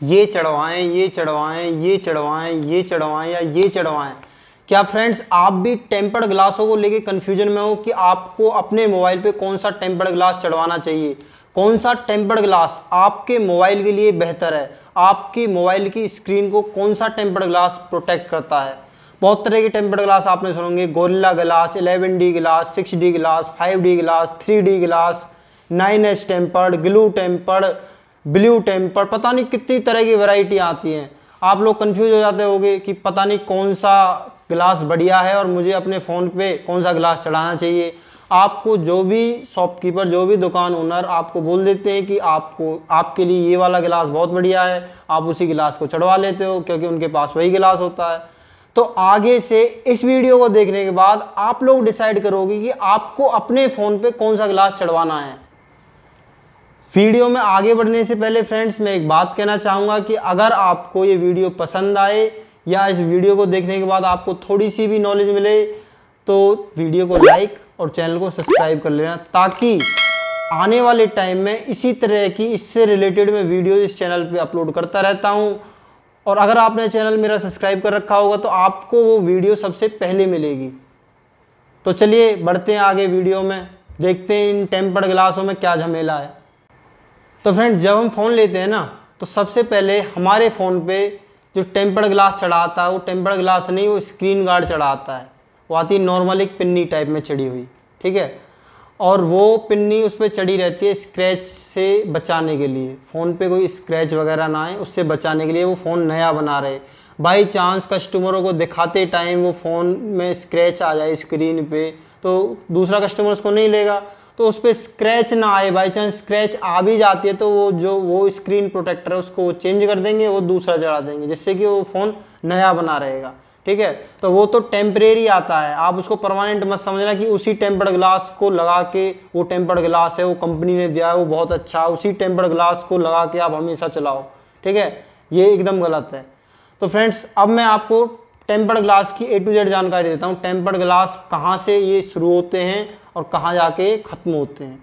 ये चढ़वाएँ ये चढ़वाएँ ये चढ़वाएँ ये चढ़वाएँ या ये चढ़वाएँ। क्या फ्रेंड्स आप भी टेम्पर्ड ग्लासों को लेके कंफ्यूजन में हो कि आपको अपने मोबाइल पे कौन सा टेम्पर्ड ग्लास चढ़वाना चाहिए? कौन सा टेम्पर्ड ग्लास आपके मोबाइल के लिए बेहतर है? आपके मोबाइल की स्क्रीन को कौन सा टेम्पर्ड ग्लास प्रोटेक्ट करता है? बहुत तरह के टेम्पर्ड ग्लास आपने सुनोगे Gorilla glass 11D glass 6D glass 5D glass 3D glass 9H tempered glue tempered blue temper, पता नहीं कितनी तरह की वैरायटी आती हैं। आप लोग कंफ्यूज हो जाते होंगे कि पता नहीं कौन सा ग्लास बढ़िया है और मुझे अपने फ़ोन पे कौन सा ग्लास चढ़ाना चाहिए। आपको जो भी शॉपकीपर जो भी दुकान ओनर आपको बोल देते हैं कि आपको, आपके लिए ये वाला गिलास बहुत बढ़िया है, आप उसी गिलास को चढ़वा लेते हो क्योंकि उनके पास वही गिलास होता है। तो आगे से इस वीडियो को देखने के बाद आप लोग डिसाइड करोगे कि आपको अपने फ़ोन पे कौन सा गिलास चढ़वाना है। वीडियो में आगे बढ़ने से पहले फ्रेंड्स, मैं एक बात कहना चाहूँगा कि अगर आपको ये वीडियो पसंद आए या इस वीडियो को देखने के बाद आपको थोड़ी सी भी नॉलेज मिले तो वीडियो को लाइक और चैनल को सब्सक्राइब कर लेना ताकि आने वाले टाइम में इसी तरह की इससे रिलेटेड मैं वीडियो इस चैनल पे अपलोड करता रहता हूँ। और अगर आपने चैनल मेरा सब्सक्राइब कर रखा होगा तो आपको वो वीडियो सबसे पहले मिलेगी। तो चलिए बढ़ते हैं आगे वीडियो में, देखते हैं इन टेम्पर्ड ग्लासों में क्या झमेला है। तो फ्रेंड्स जब हम फ़ोन लेते हैं ना तो सबसे पहले हमारे फ़ोन पे जो टेम्पर्ड ग्लास चढ़ाता है, वो टेम्पर्ड ग्लास नहीं, वो स्क्रीन गार्ड चढ़ाता है। वो आती है नॉर्मल एक पिन्नी टाइप में चढ़ी हुई, ठीक है? और वो पिन्नी उस पर चढ़ी रहती है स्क्रैच से बचाने के लिए। फ़ोन पे कोई स्क्रैच वगैरह ना आए, उससे बचाने के लिए वो फ़ोन नया बना रहे। बाई चांस कस्टमरों को दिखाते टाइम वो फ़ोन में स्क्रैच आ जाए स्क्रीन पे तो दूसरा कस्टमर उसको नहीं लेगा। तो उस पर स्क्रैच ना आए बाई चांस स्क्रैच आ भी जाती है तो वो जो, वो स्क्रीन प्रोटेक्टर है, उसको चेंज कर देंगे, वो दूसरा चढ़ा देंगे, जिससे कि वो फ़ोन नया बना रहेगा, ठीक है? तो वो तो टेम्परेरी आता है। आप उसको परमानेंट मत समझना कि उसी टेम्पर्ड ग्लास को लगा के, वो टेम्पर्ड ग्लास है, वो कंपनी ने दिया है, वो बहुत अच्छा उसी टेम्पर्ड ग्लास को लगा के आप हमेशा चलाओ, ठीक है? ये एकदम गलत है। तो फ्रेंड्स अब मैं आपको टेम्पर्ड ग्लास की ए टू जेड जानकारी देता हूँ। टेम्पर्ड ग्लास कहाँ से ये शुरू होते हैं? और कहाँ जाके ख़त्म होते हैं।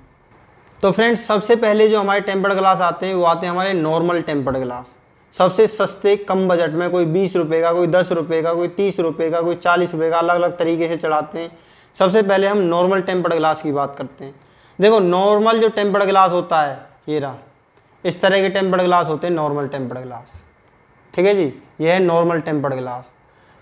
तो फ्रेंड्स, सबसे पहले जो हमारे टेम्पर्ड ग्लास आते हैं, वो आते हैं हमारे नॉर्मल टेम्पर्ड ग्लास। सबसे सस्ते, कम बजट में कोई बीस रुपये का, कोई दस रुपये का, कोई तीस रुपये का, कोई चालीस रुपये का अलग अलग तरीके से चढ़ाते हैं। सबसे पहले हम नॉर्मल टेम्पर्ड ग्लास की बात करते हैं। देखो, नॉर्मल जो टेम्पर्ड ग्लास होता है, ये रहा। इस तरह के टेम्पर्ड ग्लास होते हैं नॉर्मल टेम्पर्ड ग्लास। ठीक है जी? ये है नॉर्मल टेम्पर्ड ग्लास।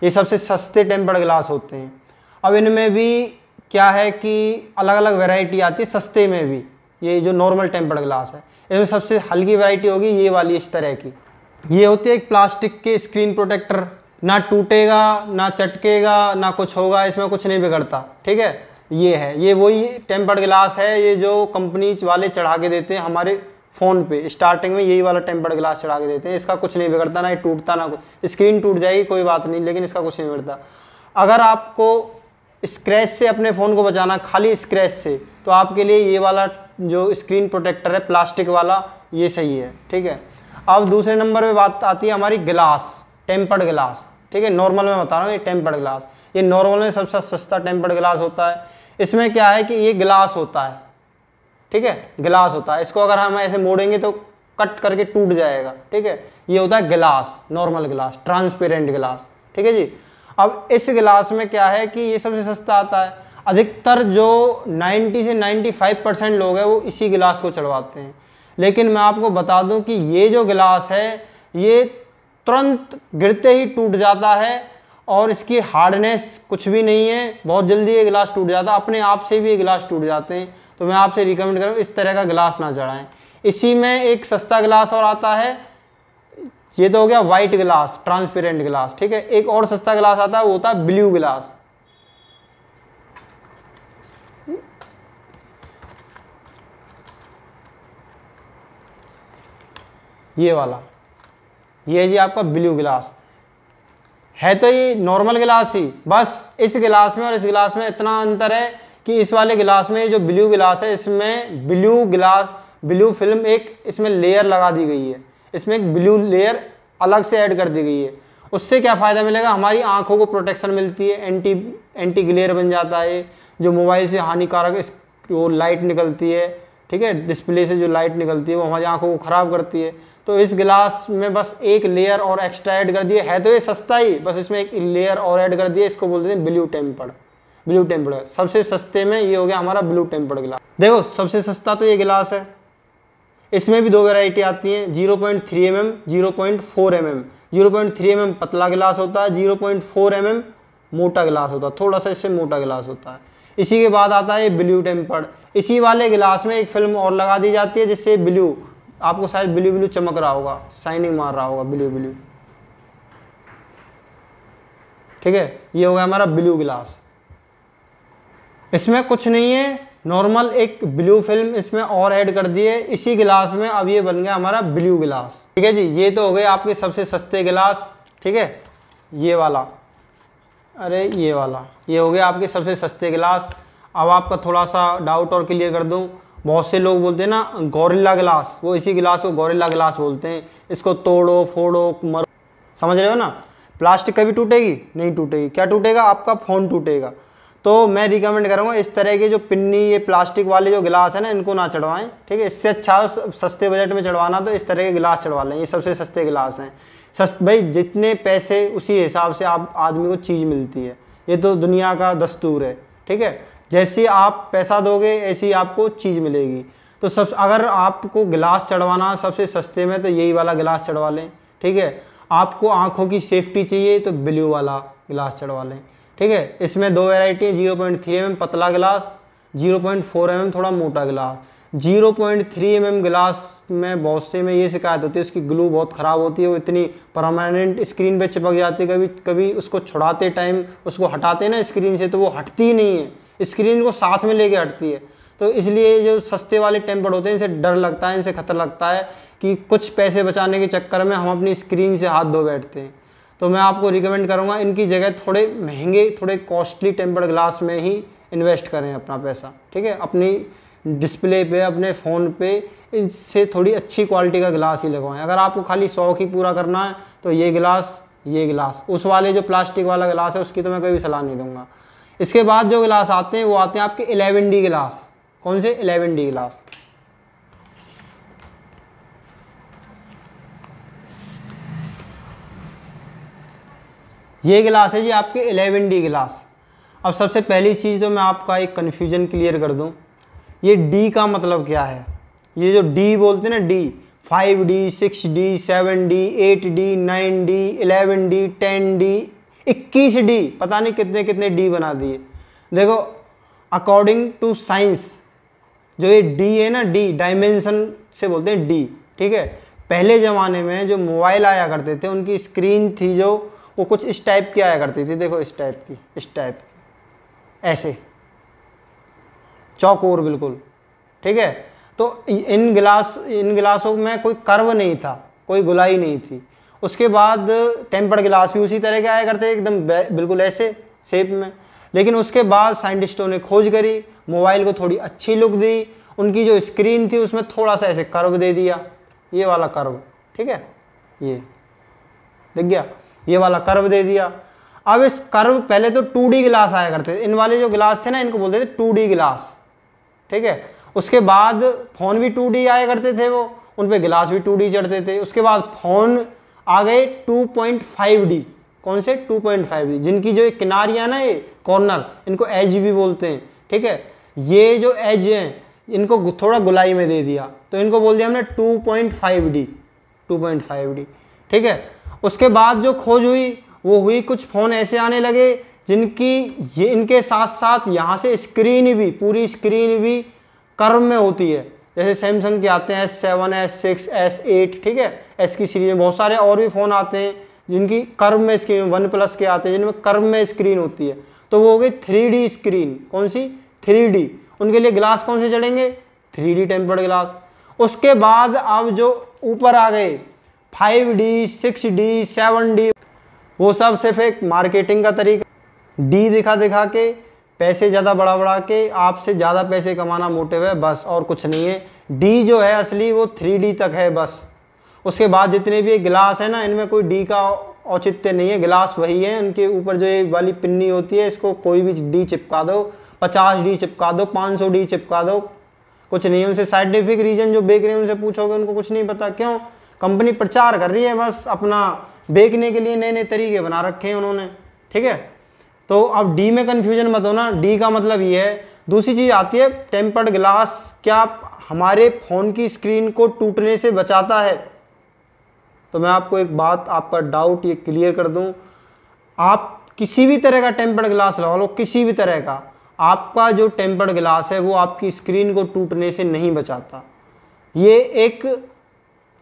ये सबसे सस्ते टेम्पर्ड ग्लास होते हैं। अब इनमें भी क्या है कि अलग अलग वेराइटी आती है सस्ते में भी। ये जो नॉर्मल टेम्पर्ड ग्लास है। इसमें सबसे हल्की वैरायटी होगी ये वाली इस तरह की। ये होती है एक प्लास्टिक के स्क्रीन प्रोटेक्टर ना टूटेगा, ना चटकेगा, ना कुछ होगा, इसमें कुछ नहीं बिगड़ता। ठीक है? ये है। ये वही टेम्पर्ड ग्लास है, ये जो कंपनी वाले चढ़ा के देते हैं हमारे फ़ोन पे। स्टार्टिंग में यही वाला टेम्पर्ड ग्लास चढ़ा के देते हैं। इसका कुछ नहीं बिगड़ता, ना ये टूटता, ना कुछ। स्क्रीन टूट जाएगी, कोई बात नहीं, लेकिन इसका कुछ नहीं बिगड़ता। अगर आपको स्क्रैच से अपने फ़ोन को बचाना, खाली स्क्रैच से। तो आपके लिए ये वाला जो स्क्रीन प्रोटेक्टर है प्लास्टिक वाला, ये सही है, ठीक है? अब दूसरे नंबर पे बात आती है हमारी गिलास टेम्पर्ड गिलास ठीक है? नॉर्मल में बता रहा हूँ, ये टेम्पर्ड गिलास ये नॉर्मल में सबसे सस्ता टेम्पर्ड गिलास होता है। इसमें क्या है कि ये गिलास होता है, ठीक है? गिलास होता है। इसको अगर हम ऐसे मोड़ेंगे तो कट करके टूट जाएगा, ठीक है? ये होता है गिलास नॉर्मल गिलास ट्रांसपेरेंट गिलास ठीक है जी? अब इस गिलास में क्या है कि ये सबसे सस्ता आता है। अधिकतर जो 90 से 95 परसेंट लोग हैं, वो इसी गिलास को चढ़वाते हैं। लेकिन मैं आपको बता दूँ कि ये जो गिलास है, ये तुरंत गिरते ही टूट जाता है और इसकी हार्डनेस कुछ भी नहीं है। बहुत जल्दी ये गिलास टूट जाता है, अपने आप से भी ये गिलास टूट जाते हैं। तो मैं आपसे रिकमेंड करूँ इस तरह का गिलास ना चढ़ाएँ। इसी में एक सस्ता गिलास और आता है ये तो हो गया व्हाइट गिलास ट्रांसपेरेंट गिलास ठीक है? एक और सस्ता गिलास आता है, वो होता है ब्लू गिलास ये वाला, ये जी आपका ब्लू गिलास है तो ये नॉर्मल गिलास ही, बस इस गिलास में और इस गिलास में इतना अंतर है कि इस वाले गिलास में जो ब्लू गिलास है, इसमें ब्लू गिलास ब्लू फ़िल्म एक इसमें लेयर लगा दी गई है। इसमें एक ब्लू लेयर अलग से ऐड कर दी गई है। उससे क्या फ़ायदा मिलेगा? हमारी आँखों को प्रोटेक्शन मिलती है एंटी एंटी ग्लेयर बन जाता है, जो मोबाइल से हानिकारक इस, वो लाइट निकलती है, ठीक है? डिस्प्ले से जो लाइट निकलती है, वो हमारी आँखों को ख़राब करती है। तो इस गिलास में बस एक लेयर और एक्स्ट्रा ऐड कर दिए है तो ये सस्ता ही, बस इसमें एक लेयर और ऐड कर दिए इसको बोलते हैं ब्लू टेम्पर्ड ब्लू टेम्पर्ड सबसे सस्ते में ये हो गया हमारा ब्लू टेम्पर्ड गिलास देखो, सबसे सस्ता तो ये गिलास है। इसमें भी दो वेराइटी आती हैं zero point three M M zero point four M M zero point three M M पतला गिलास होता है zero point four M M मोटा गिलास होता है, थोड़ा सा इससे मोटा गिलास होता है। इसी के बाद आता है ब्लू टेम्पर्ड इसी वाले गिलास में एक फ़िल्म और लगा दी जाती है, जिससे ब्लू आपको शायद ब्लू ब्लू चमक रहा होगा शाइनिंग मार रहा होगा ब्लू ब्लू ठीक है? ये होगा हमारा ब्लू गिलास। इसमें कुछ नहीं है नॉर्मल एक ब्लू फ़िल्म इसमें और ऐड कर दिए। इसी गिलास में अब ये बन गया हमारा ब्लू गिलास ठीक है जी, ये तो हो गए आपके सबसे सस्ते गिलास ठीक है, ये वाला। अरे, ये वाला। ये हो गया आपके सबसे सस्ते गिलास अब आपका थोड़ा सा डाउट और क्लियर कर दूँ। बहुत से लोग बोलते हैं ना गौरिल्ला गिलास वो इसी गिलास को गौरिल्ला गिलास बोलते हैं। इसको तोड़ो, फोड़ो, मरो। समझ रहे हो ना? प्लास्टिक कभी टूटेगी? नहीं टूटेगी। क्या टूटेगा? आपका फ़ोन टूटेगा। तो मैं रिकमेंड करूँगा इस तरह के जो पिन्नी, ये प्लास्टिक वाले जो गिलास है ना, इनको ना चढ़वाएँ, ठीक है? इससे अच्छा सस्ते बजट में चढ़वाना तो इस तरह के गिलास चढ़वा लें, ये सबसे सस्ते गिलास हैं। सस्त भाई, जितने पैसे उसी हिसाब से आप, आदमी को चीज़ मिलती है। ये तो दुनिया का दस्तूर है, ठीक है? जैसी आप पैसा दोगे, ऐसी आपको चीज़ मिलेगी। तो सब अगर आपको गिलास चढ़वाना सबसे सस्ते में तो यही वाला गिलास चढ़वा लें, ठीक है? आपको आँखों की सेफ्टी चाहिए तो ब्लू वाला गिलास चढ़वा लें। ठीक है? इसमें दो वेराइटी है ज़ीरो पॉइंट थ्री एम पतला गिलास ज़ीरो पॉइंट फोर एम थोड़ा मोटा गिलास। ज़ीरो पॉइंट थ्री एम गिलास में बहुत से में ये शिकायत होती है, उसकी ग्लू बहुत ख़राब होती है, वो इतनी परमानेंट स्क्रीन पे चिपक जाती है, कभी कभी उसको छुड़ाते टाइम उसको हटाते ना स्क्रीन से तो वो हटती ही नहीं है। स्क्रीन को साथ में लेके हटती है। तो इसलिए जो सस्ते वाले टेम्पर्ड होते हैं, इनसे डर लगता है, इनसे खतरा लगता है कि कुछ पैसे बचाने के चक्कर में हम अपनी स्क्रीन से हाथ धो बैठते हैं। तो मैं आपको रिकमेंड करूँगा, इनकी जगह थोड़े महँगे, थोड़े कॉस्टली टेम्पर्ड ग्लास में ही इन्वेस्ट करें अपना पैसा, ठीक है? अपनी डिस्प्ले पे, अपने फ़ोन पे, इससे थोड़ी अच्छी क्वालिटी का गिलास ही लगवाएँ। अगर आपको खाली शौक ही पूरा करना है तो ये गिलास ये गिलास उस वाले जो प्लास्टिक वाला गिलास है, उसकी तो मैं कभी सलाह नहीं दूँगा। इसके बाद जो गिलास आते हैं, वो आते हैं आपके एलेवन डी गिलास कौन से? एलेवन डी गिलास ये गिलास है जी आपके एलेवन डी गिलास। अब सबसे पहली चीज़ तो मैं आपका एक कन्फ्यूज़न क्लियर कर दूँ। ये डी का मतलब क्या है? ये जो डी बोलते हैं ना D five D six D seven D eight D nine D eleven D ten D इक्कीस डी पता नहीं कितने कितने डी बना दिए। देखो अकॉर्डिंग टू साइंस जो ये डी है ना डी डायमेंशन से बोलते हैं डी ठीक है? पहले ज़माने में जो मोबाइल आया करते थे, उनकी स्क्रीन थी जो वो कुछ इस टाइप की आया करती थी, देखो इस टाइप की, इस टाइप की। ऐसे। चौकोर बिल्कुल। ठीक है? तो इन गिलास, इन गिलासों में कोई कर्व नहीं था, कोई गुलाई नहीं थी। उसके बाद टेम्पर्ड गिलास भी उसी तरह के आया करते, एकदम बिल्कुल ऐसे शेप में। लेकिन उसके बाद साइंटिस्टों ने खोज करी मोबाइल को थोड़ी अच्छी लुक दी, उनकी जो स्क्रीन थी उसमें थोड़ा सा ऐसे कर्व दे दिया। ये वाला कर्व। ठीक है? ये। दिख गया? ये वाला कर्व दे दिया। अब इस कर्व पहले तो टू डी गिलास आया करते थे। इन वाले जो गिलास थे ना, इनको बोलते थे टू डी गिलास ठीक है? उसके बाद फ़ोन भी टू डी आया करते थे वो। उन पर गिलास भी टू डी चढ़ते थे। उसके बाद फ़ोन आ गए 2.5D कौन से? 2.5D जिनकी जो किनारियाँ ना ये कॉर्नर इनको एज भी बोलते हैं। ठीक है? ये जो एज हैं, इनको थोड़ा गुलाई में दे दिया। तो इनको बोल दिया हमने 2.5D 2.5D ठीक है? उसके बाद जो खोज हुई, वो हुई कुछ फ़ोन ऐसे आने लगे, जिनकी ये, इनके साथ साथ यहाँ से स्क्रीन भी, पूरी स्क्रीन भी कर्व में होती है। जैसे सैमसंग के आते हैं S seven S six S eight ठीक है? एस की सीरीज़ में बहुत सारे और भी फ़ोन आते हैं, जिनकी कर्व में स्क्रीन वन प्लस के आते हैं, जिनमें कर्व में स्क्रीन होती है। तो वो हो गई थ्री स्क्रीन कौन सी? थ्री उनके लिए ग्लास कौन से चढ़ेंगे? थ्री डी टेम्पर्ड ग्लास उसके बाद अब जो ऊपर आ गए five D, six D, seven D, वो सब सिर्फ़ एक मार्केटिंग का तरीका डी दिखा दिखा के, पैसे ज़्यादा बढ़ा बढ़ा के, आपसे ज़्यादा पैसे कमाना मोटिव है, बस और कुछ नहीं है। डी जो है असली, वो थ्री डी तक है बस। उसके बाद जितने भी गिलास है ना, इनमें कोई डी का औचित्य नहीं है, गिलास वही है। उनके ऊपर जो ये वाली पिन्नी होती है, इसको कोई भी डी चिपका दो, पचास डी चिपका दो, पाँच सौ डी चिपका दो, कुछ नहीं उनसे साइंटिफिक रीजन जो बेच रहे हैं, उनसे पूछोगे, उनको कुछ नहीं पता। क्यों? कंपनी प्रचार कर रही है, बस अपना बेचने के लिए नए नए तरीके बना रखे हैं उन्होंने, ठीक है? तो अब डी में कन्फ्यूज़न मत होना डी का मतलब ये है। दूसरी चीज़ आती है टेम्पर्ड ग्लास क्या हमारे फ़ोन की स्क्रीन को टूटने से बचाता है? तो मैं आपको एक बात, आपका डाउट ये क्लियर कर दूँ। आप किसी भी तरह का टेम्पर्ड ग्लास लगा लो, किसी भी तरह का। आपका जो टेम्पर्ड ग्लास है, वो आपकी स्क्रीन को टूटने से नहीं बचाता। ये एक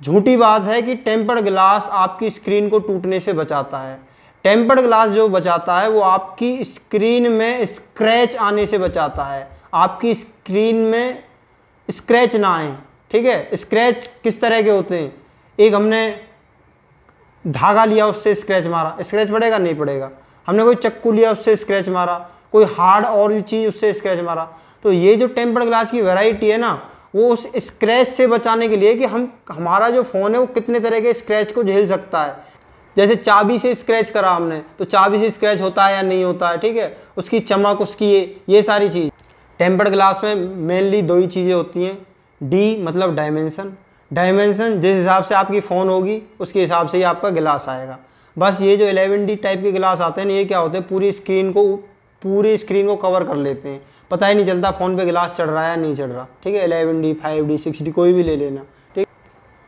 झूठी बात है कि टेम्पर्ड ग्लास आपकी स्क्रीन को टूटने से बचाता है। टेम्पर्ड ग्लास जो बचाता है, वो आपकी स्क्रीन में स्क्रैच आने से बचाता है। आपकी स्क्रीन में स्क्रैच ना आए, ठीक है? स्क्रैच किस तरह के होते हैं? एक हमने धागा लिया, उससे स्क्रैच मारा। स्क्रैच पड़ेगा? नहीं पड़ेगा। हमने कोई चक्कू लिया, उससे स्क्रैच मारा। कोई हार्ड और चीज़, उससे स्क्रैच मारा। तो ये जो टेम्पर्ड ग्लास की वैरायटी है ना वो उस स्क्रैच से बचाने के लिए कि हम, हमारा जो फ़ोन है वो कितने तरह के स्क्रैच को झेल सकता है। जैसे चाबी से स्क्रैच करा हमने तो चाबी से स्क्रैच होता है या नहीं होता है, ठीक है? उसकी चमक, उसकी ये ये सारी चीज़। टेम्पर्ड ग्लास में मेनली दो ही चीज़ें होती हैं। डी मतलब डायमेंशन डायमेंशन जिस हिसाब से आपकी फ़ोन होगी, उसके हिसाब से ही आपका गिलास आएगा। बस ये जो 11D टाइप के गिलास आते हैं ये क्या होते हैं? पूरी स्क्रीन को, पूरी स्क्रीन को कवर कर लेते हैं। पता ही नहीं चलता, फ़ोन पे गिलास चढ़ रहा है या नहीं चढ़ रहा। ठीक है 11D 5D 6D कोई भी ले लेना। ठीक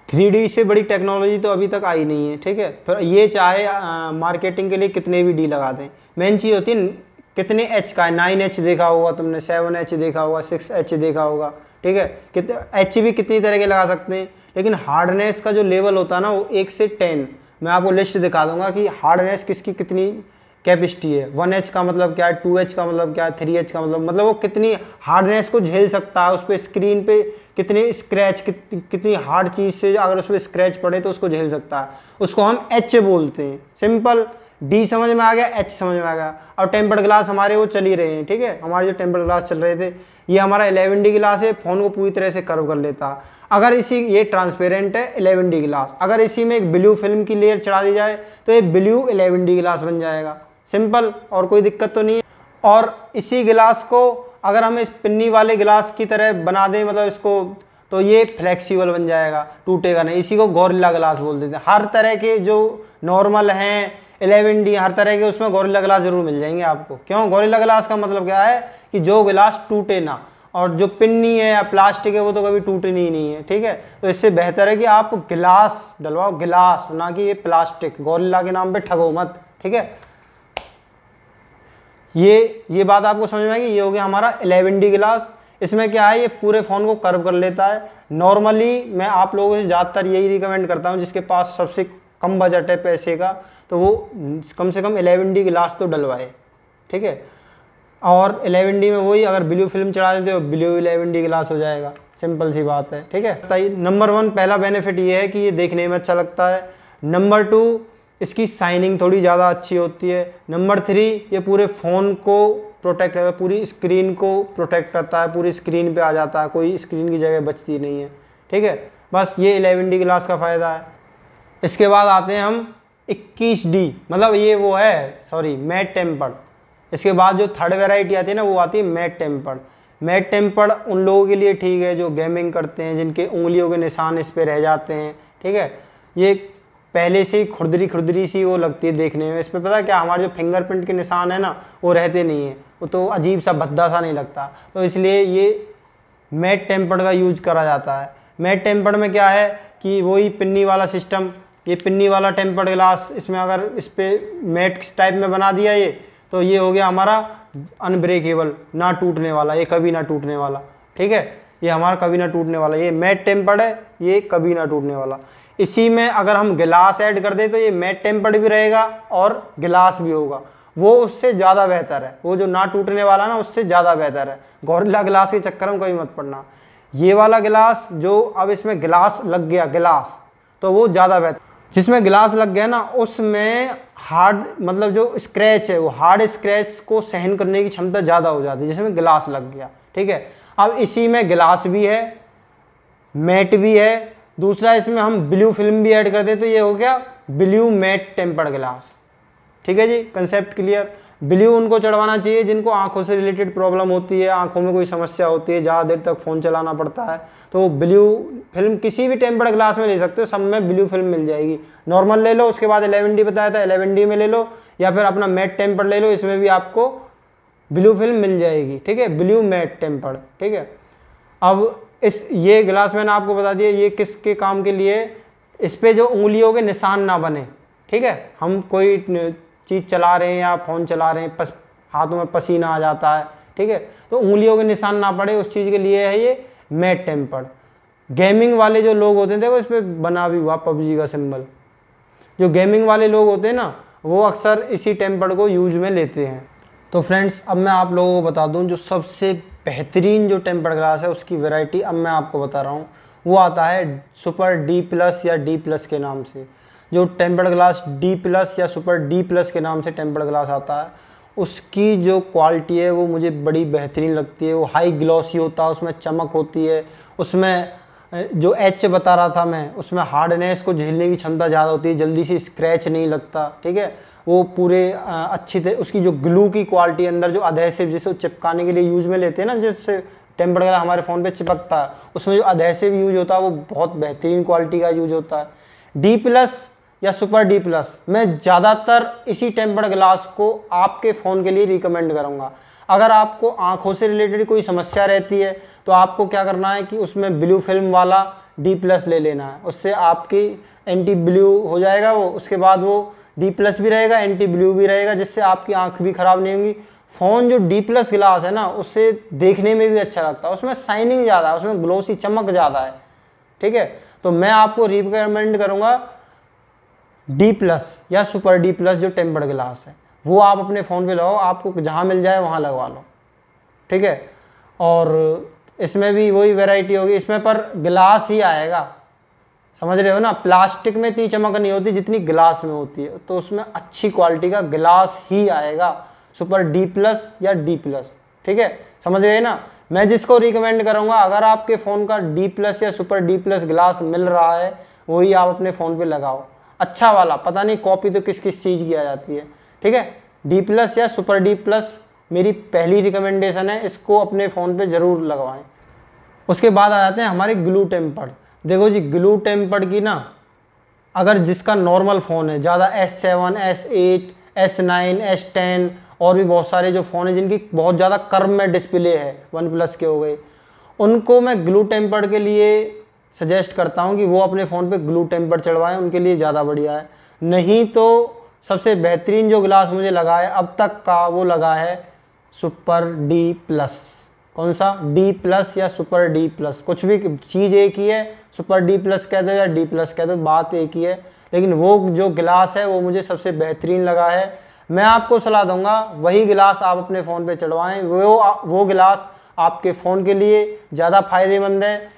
थ्री डी से बड़ी टेक्नोलॉजी तो अभी तक आई नहीं है, ठीक है? फिर ये चाहे मार्केटिंग के लिए कितने भी डी लगा दें। मेन चीज़ होती है, कितने एच का है? नाइन एच देखा होगा तुमने सेवन एच देखा होगा सिक्स एच देखा होगा। ठीक है कितने एच भी कितनी तरह के लगा सकते हैं। लेकिन हार्डनेस का जो लेवल होता है ना, वो एक से टेन मैं आपको लिस्ट दिखा दूँगा कि हार्डनेस किसकी कितनी कैपेसिटी है। वन एच का मतलब क्या है? टू एच का मतलब क्या है? थ्री एच का मतलब मतलब वो कितनी हार्डनेस को झेल सकता है उस पर स्क्रीन पे कितने स्क्रैच कित, कितनी हार्ड चीज़ से अगर उस पर स्क्रैच पड़े तो उसको झेल सकता है। उसको हम एच बोलते हैं। सिंपल डी समझ में आ गया एच समझ में आ गया। और टेम्पर्ड ग्लास हमारे वो चल ही रहे हैं ठीक है? हमारे जो टेम्पर्ड ग्लास चल रहे थे ये हमारा इलेवन डी ग्लास है फ़ोन को पूरी तरह से कर्व कर लेता। अगर इसी ये ट्रांसपेरेंट है इलेवन डी ग्लास अगर इसी में एक ब्लू फ़िल्म की लेयर चढ़ा दी जाए तो ये ब्लू इलेवन डी ग्लास बन जाएगा। सिंपल और कोई दिक्कत तो नहीं है। और इसी गिलास को अगर हम इस पिन्नी वाले गिलास की तरह बना दें मतलब इसको तो ये फ्लेक्सिबल बन जाएगा, टूटेगा नहीं। इसी को गोरिल्ला गिलास बोल देते हैं। हर तरह के जो नॉर्मल हैं इलेवन डी हर तरह के उसमें गोरिल्ला गिलास ज़रूर मिल जाएँगे आपको। क्यों? गोरिल्ला गिलास का मतलब क्या है कि जो गिलास टूटे ना, और जो पिन्नी है या प्लास्टिक है, वो तो कभी टूटनी ही नहीं है, ठीक है? तो इससे बेहतर है कि आप गिलास डलवाओ, गिलास, ना कि ये प्लास्टिक गोरिल्ला के नाम पे ठगो मत, ठीक है? ये ये बात आपको समझ में आएगी, ये हो गया हमारा इलेवन डी गिलास इसमें क्या है, ये पूरे फ़ोन को कर्व कर लेता है। नॉर्मली मैं आप लोगों से ज़्यादातर यही रिकमेंड करता हूँ, जिसके पास सबसे कम बजट है पैसे का तो वो कम से कम इलेवन डी गिलास तो डलवाए, ठीक है? और इलेवन डी में वही अगर ब्लू फ़िल्म चढ़ा देते हो ब्लू इलेवन डी गिलास हो जाएगा। सिंपल सी बात है, ठीक है? नंबर वन पहला बेनिफिट ये है कि ये देखने में अच्छा लगता है। नंबर टू इसकी साइनिंग थोड़ी ज़्यादा अच्छी होती है। नंबर थ्री, ये पूरे फ़ोन को प्रोटेक्ट करता है, पूरी स्क्रीन को प्रोटेक्ट करता है, पूरी स्क्रीन पे आ जाता है, कोई स्क्रीन की जगह बचती नहीं है। ठीक है? बस ये इलेवन डी क्लास का फ़ायदा है। इसके बाद आते हैं हम 21 डी मतलब ये वो है, सॉरी, मैट टेम्पर्ड। इसके बाद जो थर्ड वेराइटी आती है ना, वो आती है मैट टेम्पर्ड। मैट टेम्पर्ड उन लोगों के लिए ठीक है, जो गेमिंग करते हैं, जिनके उंगलियों के निशान इस पर रह जाते हैं। ठीक है? ये पहले से ही खुरदरी खुरदरी सी वो लगती है देखने में। इसमें पता क्या, हमारे जो फिंगरप्रिंट के निशान है ना, वो रहते नहीं हैं। वो तो अजीब सा, भद्दा सा नहीं लगता। तो इसलिए ये मैट टेम्पर्ड का यूज़ करा जाता है। मैट टेम्पर्ड में क्या है कि वही पिन्नी वाला सिस्टम ये पिन्नी वाला टेम्पर्ड ग्लास इसमें अगर इस पर मैट टाइप में बना दिया ये तो ये हो गया हमारा अनब्रेकेबल ना टूटने वाला, ये कभी ना टूटने वाला। ठीक है? ये हमारा कभी ना टूटने वाला। ये मैट टेम्पर्ड है, ये कभी ना टूटने वाला। इसी में अगर हम गिलास ऐड कर दें तो ये मैट टेम्पर्ड भी रहेगा और गिलास भी होगा। वो उससे ज़्यादा बेहतर है। वो जो ना टूटने वाला ना, उससे ज़्यादा बेहतर है। गौरला गिलास के चक्कर में कभी मत पड़ना। ये वाला गिलास जो अब इसमें गिलास लग गया, गिलास तो वो ज़्यादा बेहतर। जिसमें गिलास लग गया ना, उसमें हार्ड मतलब जो स्क्रैच है, वो हार्ड स्क्रैच को सहन करने की क्षमता ज़्यादा हो जाती है, जिसमें गिलास लग गया। ठीक है? अब इसी में गिलास भी है मैट भी है दूसरा इसमें हम ब्लू फ़िल्म भी ऐड कर दे तो ये हो गया ब्लू मैट टेम्पर्ड ग्लास। ठीक है जी? कंसेप्ट क्लियर ब्लू उनको चढ़वाना चाहिए जिनको आँखों से रिलेटेड प्रॉब्लम होती है, आँखों में कोई समस्या होती है ज़्यादा देर तक फ़ोन चलाना पड़ता है तो ब्लू फ़िल्म किसी भी टेम्पर्ड ग्लास में ले सकते हो, सब में ब्लू फ़िल्म मिल जाएगी। नॉर्मल ले लो, उसके बाद एलेवन डी बताया था एलेवन डी में ले लो, या फिर अपना मैट टेम्पर्ड ले लो, इसमें भी आपको ब्लू फ़िल्म मिल जाएगी। ठीक है? Blue matte tempered. ठीक है? अब इस, ये ग्लास मैंने आपको बता दिया, ये किसके काम के लिए? इस पर जो उंगलियों के निशान ना बने, ठीक है? हम कोई चीज़ चला रहे हैं या फ़ोन चला रहे हैं, पस, हाथों में पसीना आ जाता है, ठीक है? तो उंगलियों के निशान ना पड़े, उस चीज़ के लिए है ये मैट टेम्पर्ड गेमिंग वाले जो लोग होते हैं, देखो इस पर बना भी हुआ पबजी का सिंबल जो गेमिंग वाले लोग होते हैं ना, वो अक्सर इसी टेम्पर्ड को यूज़ में लेते हैं। तो फ्रेंड्स अब मैं आप लोगों को बता दूँ, जो सबसे बेहतरीन जो टेम्पर्ड ग्लास है, उसकी वैरायटी अब मैं आपको बता रहा हूँ, वो आता है सुपर डी प्लस या डी प्लस के नाम से। जो टेम्पर्ड ग्लास डी प्लस या सुपर डी प्लस के नाम से टेम्पर्ड ग्लास आता है, उसकी जो क्वालिटी है, वो मुझे बड़ी बेहतरीन लगती है। वो हाई ग्लॉसी होता है, उसमें चमक होती है, उसमें जो एच बता रहा था मैं, उसमें हार्डनेस को झेलने की क्षमता ज़्यादा होती है, जल्दी से स्क्रैच नहीं लगता, ठीक है? वो पूरे अच्छी तरह उसकी जो ग्लू की क्वालिटी अंदर जो अधेसिव जिसे चिपकाने के लिए यूज़ में लेते हैं ना जिससे टेम्पर्ड ग्लास हमारे फ़ोन पे चिपकता है उसमें जो अधेसिव यूज़ होता है, वो बहुत बेहतरीन क्वालिटी का यूज़ होता है। डी प्लस या सुपर डी प्लस मैं ज़्यादातर इसी टेम्पर्ड ग्लास को आपके फ़ोन के लिए रिकमेंड करूँगा। अगर आपको आँखों से रिलेटेड कोई समस्या रहती है तो आपको क्या करना है कि उसमें ब्लू फ़िल्म वाला डी प्लस ले लेना है। उससे आपकी एंटी ब्लू हो जाएगा वो, उसके बाद वो डी प्लस भी रहेगा एंटी ब्लू भी रहेगा, जिससे आपकी आँख भी ख़राब नहीं होंगी। फ़ोन जो डी प्लस ग्लास है ना उससे देखने में भी अच्छा लगता है। उसमें शाइनिंग ज़्यादा है, उसमें ग्लोसी चमक ज़्यादा है। ठीक है? तो मैं आपको रिकमेंड करूँगा डी प्लस या सुपर डी प्लस जो टेम्पर्ड ग्लास है। वो आप अपने फ़ोन पे लगाओ, आपको जहाँ मिल जाए वहाँ लगवा लो। ठीक है? और इसमें भी वही वैरायटी होगी। इसमें पर गिलास ही आएगा। समझ रहे हो ना? प्लास्टिक में इतनी चमक नहीं होती जितनी गिलास में होती है। तो उसमें अच्छी क्वालिटी का गिलास ही आएगा। सुपर डी प्लस या डी प्लस। ठीक है? समझ गए ना? मैं जिसको रिकमेंड करूँगा, अगर आपके फ़ोन का डी प्लस या सुपर डी प्लस गिलास मिल रहा है, वही आप अपने फ़ोन पे लगाओ। अच्छा वाला, पता नहीं कॉपी तो किस किस चीज़ की आ जाती है। ठीक है? डी प्लस या सुपर डी प्लस, मेरी पहली रिकमेंडेशन है, इसको अपने फ़ोन पे ज़रूर लगवाएँ उसके बाद आ जाते हैं हमारे ग्लू टेम्पर्ड देखो जी ग्लू टेम्पर्ड की ना, अगर जिसका नॉर्मल फ़ोन है, ज़्यादा S seven S eight S nine S ten और भी बहुत सारे जो फ़ोन हैं, जिनकी बहुत ज़्यादा कर्म में डिस्प्ले है वन प्लस के हो गए, उनको मैं ग्लू टेम्पर्ड के लिए सजेस्ट करता हूँ कि वो अपने फ़ोन पे ग्लू टेम्पर चढ़वाएँ, उनके लिए ज़्यादा बढ़िया है। नहीं तो सबसे बेहतरीन जो ग्लास मुझे लगा है, अब तक का वो लगा है सुपर डी प्लस कौन सा? डी प्लस या सुपर डी प्लस कुछ भी चीज़ एक ही है सुपर डी प्लस कह दो या डी प्लस कह दो, बात एक ही है। लेकिन वो जो गिलास है, वो मुझे सबसे बेहतरीन लगा है। मैं आपको सलाह दूँगा, वही गिलास आप अपने फ़ोन पे चढ़वाएँ। वो वो गिलास आपके फ़ोन के लिए ज़्यादा फ़ायदेमंद है।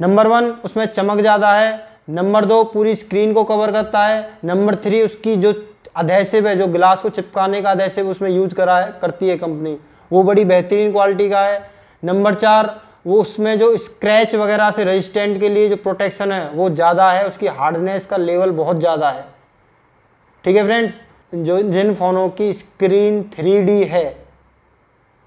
नंबर वन उसमें चमक ज़्यादा है। नंबर दो पूरी स्क्रीन को कवर करता है। नंबर थ्री उसकी जो अधेसिव है, जो गिलास को चिपकाने का अधेसिव उसमें यूज़ करा, करती है कंपनी वो बड़ी बेहतरीन क्वालिटी का है। नंबर चार, वो उसमें जो स्क्रैच वगैरह से रजिस्टेंट के लिए जो प्रोटेक्शन है, वो ज़्यादा है। उसकी हार्डनेस का लेवल बहुत ज़्यादा है। ठीक है फ्रेंड्स जो जिन फ़ोनों की स्क्रीन थ्री है,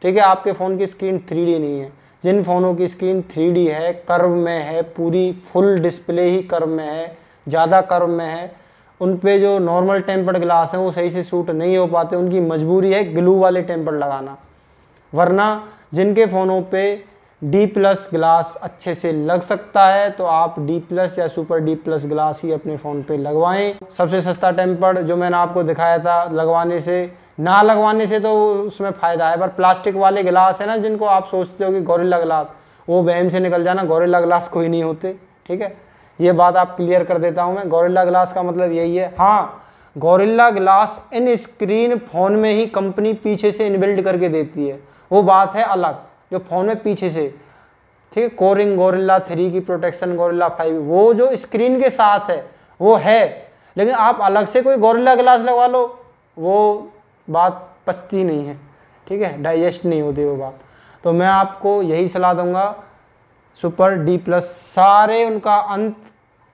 ठीक है, आपके फ़ोन की स्क्रीन थ्री नहीं है। जिन फ़ोनों की स्क्रीन 3D है कर्व में है, पूरी फुल डिस्प्ले ही कर्व में है, ज़्यादा कर्व में है, उन पे जो नॉर्मल टेम्पर्ड ग्लास हैं, वो सही से सूट नहीं हो पाते। उनकी मजबूरी है ग्लू वाले टेम्पर्ड लगाना। वरना जिनके फ़ोनों पे डी प्लस ग्लास अच्छे से लग सकता है तो आप डी प्लस या सुपर डी प्लस ग्लास ही अपने फ़ोन पे लगवाएँ। सबसे सस्ता टेम्पर्ड जो मैंने आपको दिखाया था, लगवाने से, ना लगवाने से तो उसमें फ़ायदा है, पर प्लास्टिक वाले गिलास है ना, जिनको आप सोचते हो कि गोरिल्ला ग्लास वो वहम से निकल जाना गोरिल्ला ग्लास कोई नहीं होते, ठीक है? ये बात आप क्लियर कर देता हूँ मैं। गोरिल्ला ग्लास का मतलब यही है हाँ गोरिल्ला गिलास इन स्क्रीन फ़ोन में ही कंपनी पीछे से इनबिल्ड करके देती है। वो बात है अलग, जो फ़ोन में पीछे से। ठीक है कोरिंग गोरिल्ला थ्री की प्रोटेक्शन गोरिल्ला फाइव वो जो स्क्रीन के साथ है, वो है। लेकिन आप अलग से कोई गोरिल्ला गिलास लगवा लो, वो बात पचती नहीं है। ठीक है डाइजेस्ट नहीं होती वो बात। तो मैं आपको यही सलाह दूँगा सुपर डी प्लस सारे उनका अंत,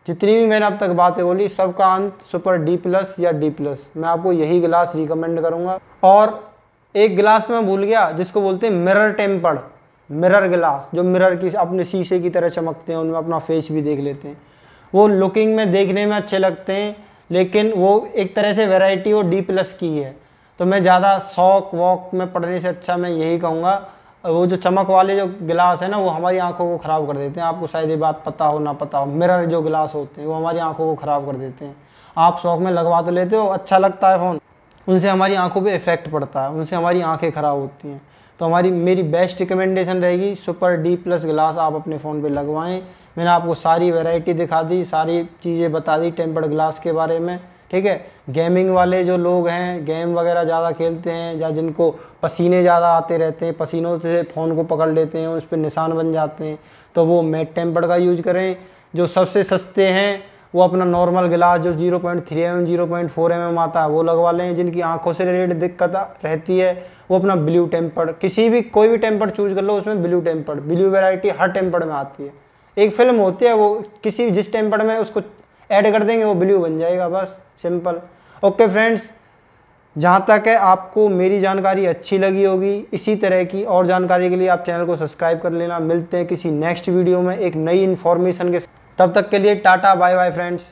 जितनी भी मैंने अब तक बातें बोली, सबका अंत सुपर डी प्लस या डी प्लस मैं आपको यही गिलास रिकमेंड करूँगा। और एक गिलास में भूल गया, जिसको बोलते हैं मिरर टेम्पर्ड मिरर गिलास, जो मिरर की अपने शीशे की तरह चमकते हैं, उनमें अपना फेस भी देख लेते हैं। वो लुकिंग में देखने में अच्छे लगते हैं, लेकिन वो एक तरह से वैरायटी वो डी प्लस की है। तो मैं ज़्यादा शौक, वॉक में पढ़ने से अच्छा मैं यही कहूँगा, वो जो चमक वाले जो गिलास है ना, वो हमारी आँखों को ख़राब कर देते हैं। आपको शायद ये बात पता हो, ना पता हो मिरर जो गिलास होते हैं, वो हमारी आँखों को ख़राब कर देते हैं। आप शौक में लगवा तो लेते हो अच्छा लगता है फ़ोन उनसे हमारी आँखों पे इफ़ेक्ट पड़ता है, उनसे हमारी आँखें ख़राब होती हैं। तो हमारी, मेरी बेस्ट रिकमेंडेशन रहेगी सुपर डी प्लस गिलास आप अपने फ़ोन पे लगवाएँ। मैंने आपको सारी वैरायटी दिखा दी, सारी चीज़ें बता दी टेम्पर्ड ग्लास के बारे में, ठीक है? गेमिंग वाले जो लोग हैं गेम वगैरह ज़्यादा खेलते हैं, या जिनको पसीने ज़्यादा आते रहते हैं, पसीनों से फ़ोन को पकड़ लेते हैं, उस पर निशान बन जाते हैं तो वो मेट टेम्पर्ड का यूज़ करें। जो सबसे सस्ते हैं वो अपना नॉर्मल गिलास जो 0.3 point three M zero point four M आता है, वो लगवा लें, जिनकी आँखों से रिलेटेड दिक्कत रहती है, वो अपना ब्लू टेम्पर्ड किसी भी, कोई भी टेम्पर्ड चूज़ कर लो, उसमें ब्लू टेम्पर्ड ब्लू वेराइटी हर टेम्पर्ड में आती है। एक फ़िल्म होती है, वो किसी जिस टेम्पर्ड में उसको ऐड कर देंगे, वो ब्लू बन जाएगा, बस सिंपल ओके फ्रेंड्स जहाँ तक है, आपको मेरी जानकारी अच्छी लगी होगी, इसी तरह की और जानकारी के लिए आप चैनल को सब्सक्राइब कर लेना। मिलते हैं किसी नेक्स्ट वीडियो में, एक नई इन्फॉर्मेशन के तब तक के लिए टाटा बाय बाय फ्रेंड्स।